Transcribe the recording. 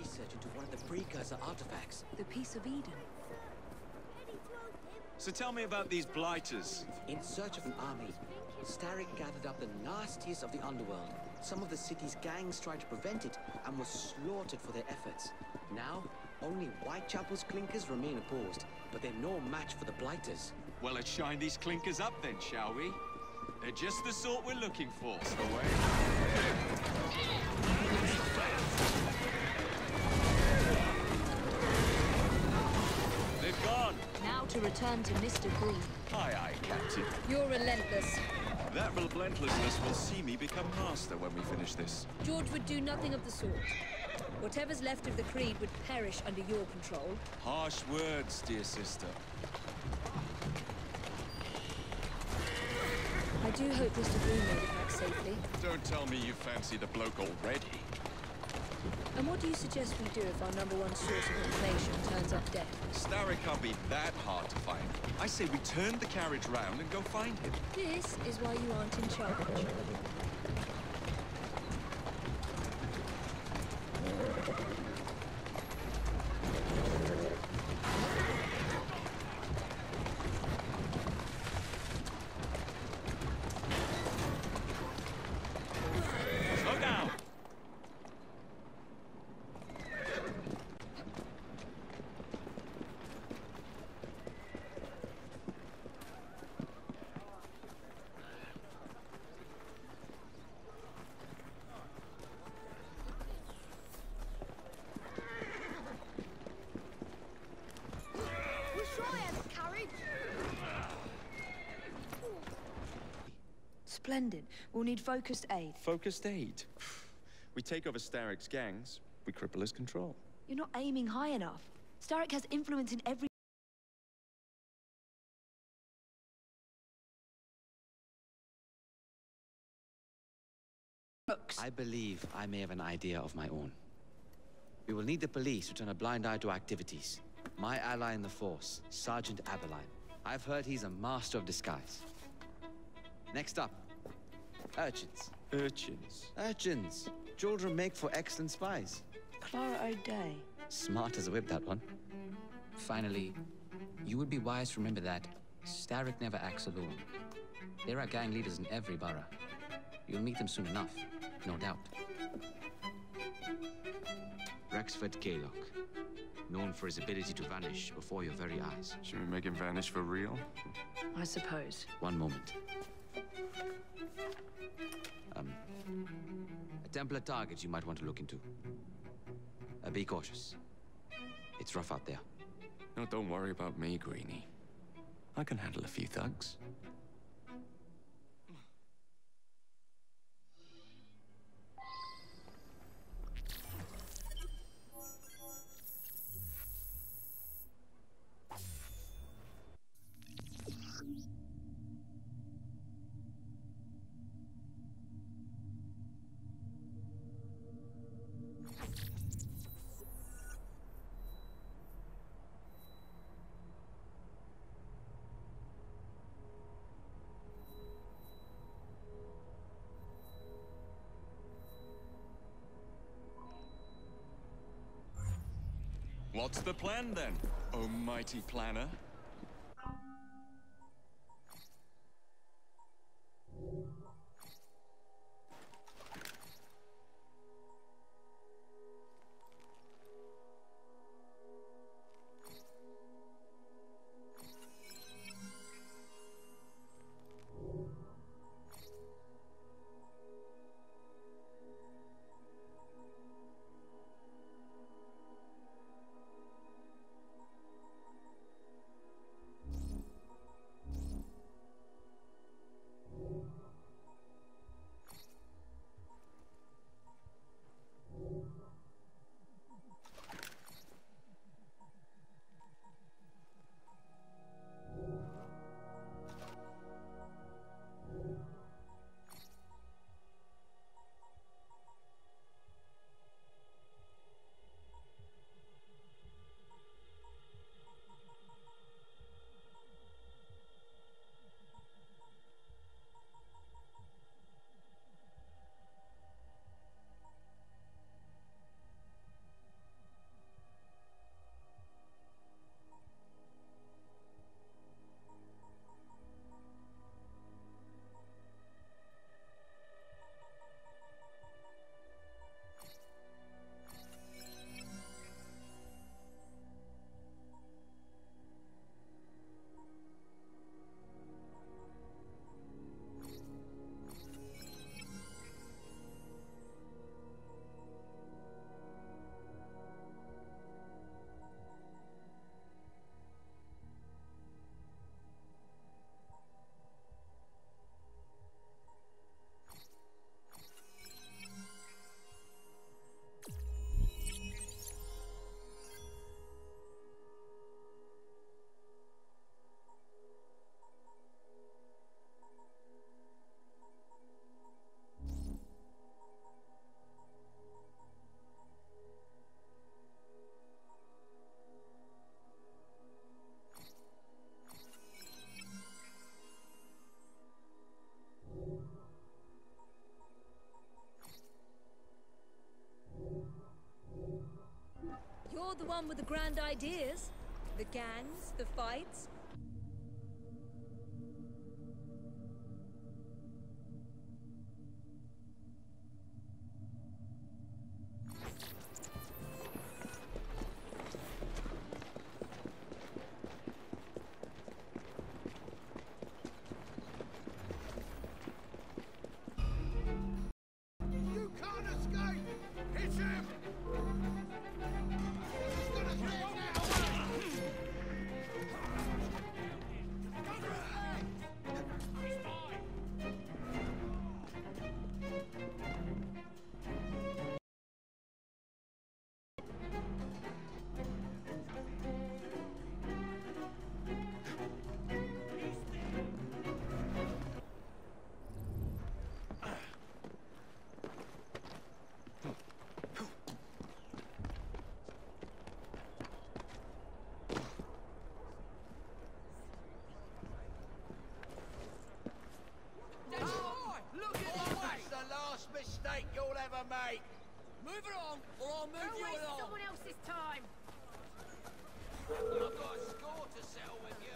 research into one of the precursor artifacts. The Piece of Eden. So tell me about these blighters. In search of an army, Starrick gathered up the nastiest of the underworld. Some of the city's gangs tried to prevent it and were slaughtered for their efforts. Now, only Whitechapel's clinkers remain opposed, but they're no match for the Blighters. Well, let's shine these clinkers up then, shall we? They're just the sort we're looking for. They've to return to Mr. Green. Aye, aye, Captain. You're relentless. That relentlessness will see me become master when we finish this. George would do nothing of the sort. Whatever's left of the Creed would perish under your control. Harsh words, dear sister. I do hope Mr. Green made it back safely. Don't tell me you fancy the bloke already. And what do you suggest we do if our number one source of information turns up dead? Starrick can't be that hard to find. I say we turn the carriage round and go find him. This is why you aren't in charge. Slow down! We surely have a carriage. Splendid. We'll need focused aid. Focused aid. We take over Starrick's gangs, we cripple his control. You're not aiming high enough. Starrick has influence in every... Books. I believe I may have an idea of my own. We will need the police to turn a blind eye to activities. My ally in the force, Sergeant Abberline. I've heard he's a master of disguise. Next up, urchins. Urchins. Urchins. Children make for excellent spies. Clara O'Dea. Smart as a whip, that one. Finally, you would be wise to remember that Starrick never acts alone. There are gang leaders in every borough. You'll meet them soon enough, no doubt. Rexford Kaylock. Known for his ability to vanish before your very eyes. Should we make him vanish for real? I suppose. One moment. Um, a Templar target you might want to look into. Uh, be cautious. It's rough out there. No, don't worry about me, Greenie. I can handle a few thugs. What's the plan then, oh mighty planner? With the grand ideas. The gangs, the fights. Make! Move it on, or I'll move you along! someone else's time! I've got a score to settle with you!